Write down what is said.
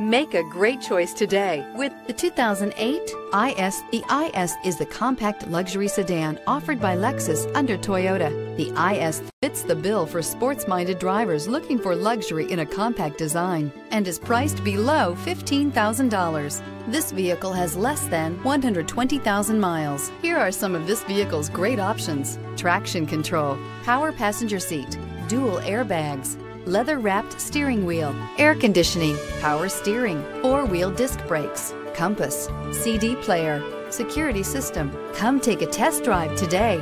Make a great choice today with The 2008 IS. The IS is the compact luxury sedan offered by Lexus under Toyota. The IS fits the bill for sports-minded drivers looking for luxury in a compact design and is priced below $15,000. This vehicle has less than 120,000 miles. Here are some of this vehicle's great options. Traction control, power passenger seat, dual airbags, leather-wrapped steering wheel, air conditioning, power steering, four-wheel disc brakes, compass, CD player, security system. Come take a test drive today.